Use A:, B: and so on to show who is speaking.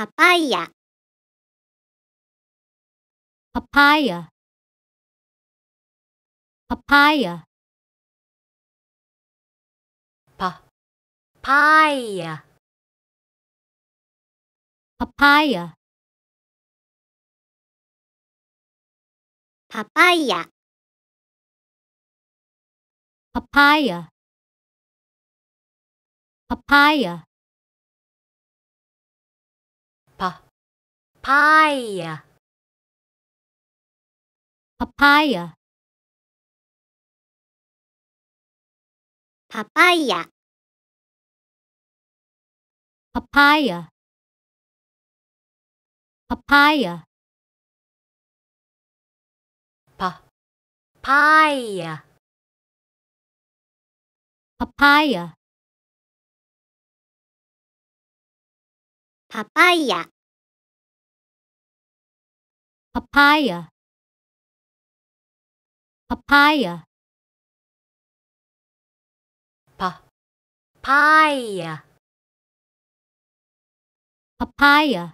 A: papaya.
B: Papaya. Papaya.
C: Pa papaya
B: papaya.
A: Papaya.
B: Papaya. Papaya
C: pa. Papaya.
B: Papaya.
A: Papaya.
B: Papaya. Papaya.
C: Pa. Papaya.
B: Papaya
A: papaya.
B: Papaya. Papaya.
C: Pa papaya
B: papaya